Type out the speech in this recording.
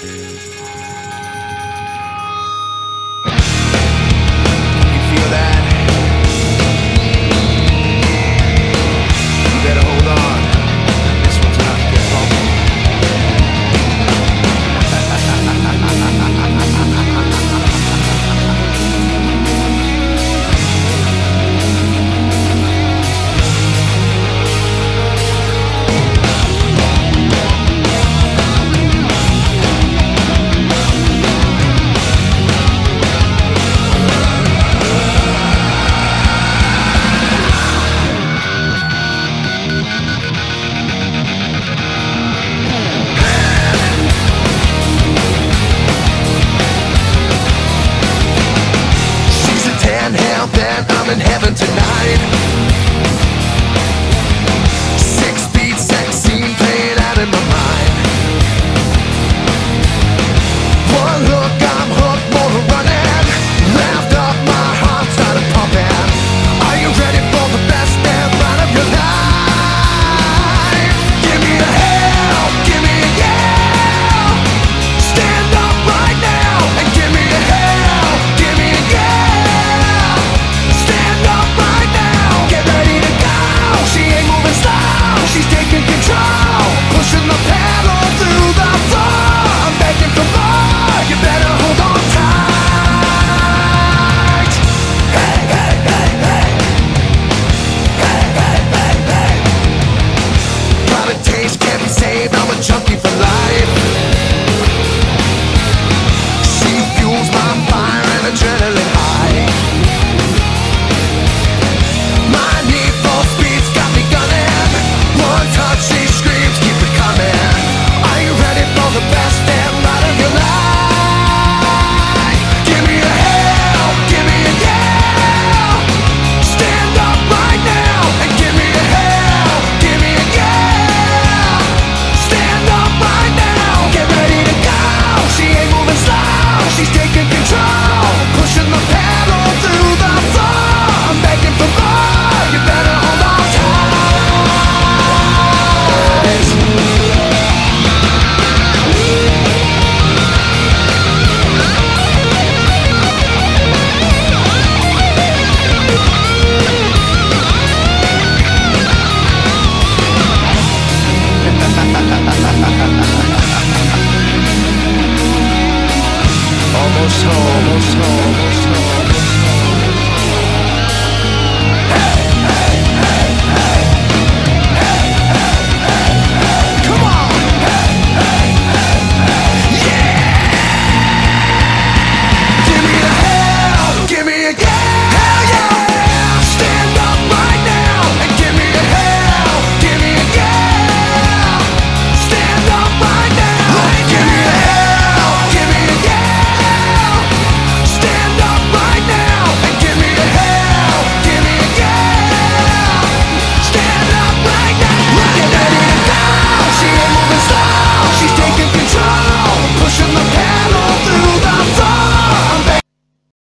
Música then I'm in heaven tonight. almost home. Almost home. Almost home.